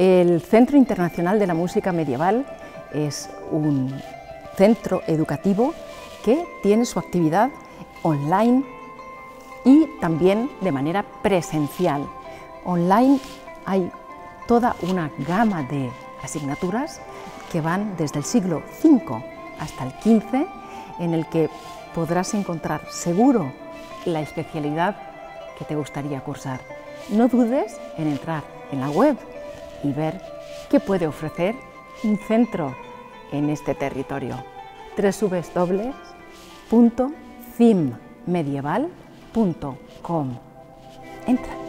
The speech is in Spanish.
El Centro Internacional de la Música Medieval es un centro educativo que tiene su actividad online y también de manera presencial. Online hay toda una gama de asignaturas que van desde el siglo V hasta el XV, en el que podrás encontrar seguro la especialidad que te gustaría cursar. No dudes en entrar en la web y ver qué puede ofrecer un centro en este territorio. www.cimmedieval.com Entra.